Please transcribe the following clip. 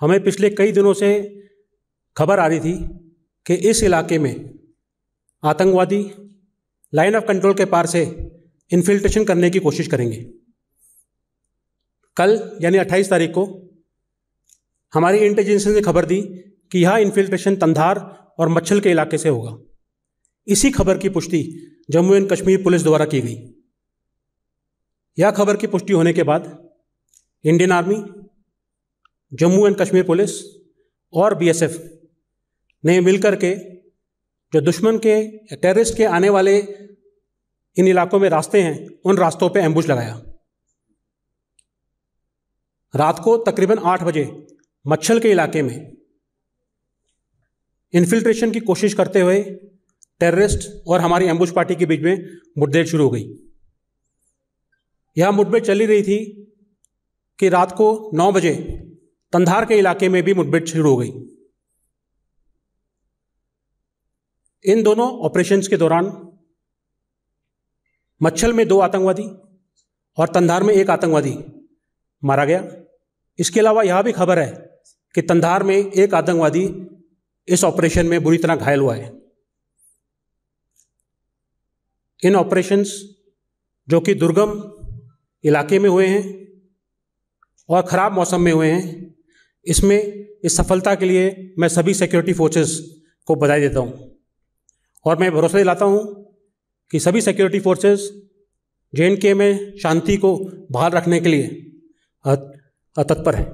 हमें पिछले कई दिनों से खबर आ रही थी कि इस इलाके में आतंकवादी लाइन ऑफ़ कंट्रोल के पार से इन्फिल्ट्रेशन करने की कोशिश करेंगे। कल, यानी 28 तारीख को, हमारी इंटेलिजेंस ने खबर दी कि यह इन्फिल्ट्रेशन तंधार और मच्छल के इलाके से होगा। इसी खबर की पुष्टि जम्मू एंड कश्मीर पुलिस द्वारा की गई। यह खबर की पुष्टि होने के बाद Indian Army Jammu and Kashmir police और बीएसएफ ने मिलकर के जो दुश्मन के, टेररिस्ट के आने वाले इन इलाकों में रास्ते हैं, उन रास्तों पे एम्बुश लगाया। रात को तकरीबन आठ बजे मच्छल के इलाके में इन्फिल्ट्रेशन की कोशिश करते हुए टेररिस्ट और हमारी एम्बुश पार्टी के बीच में मुठभेड़ शुरू हो गई। यह मुठभेड़ चली रही थी कि रात को नौ बजे तंधार के इलाके में भी मुठभेड़ शुरू हो गई। इन दोनों ऑपरेशंस के दौरान मच्छल में दो आतंकवादी और तंधार में एक आतंकवादी मारा गया। इसके अलावा यह भी खबर है कि तंधार में एक आतंकवादी इस ऑपरेशन में बुरी तरह घायल हुआ है। इन ऑपरेशंस जो कि दुर्गम इलाके में हुए हैं और ख़राब मौसम में हुए हैं इसमें, इस सफलता के लिए मैं सभी सिक्योरिटी फोर्सेस को बधाई देता हूँ। और मैं भरोसा दिलाता हूँ कि सभी सिक्योरिटी फोर्सेस जे में शांति को बहाल रखने के लिए तत्पर हैं।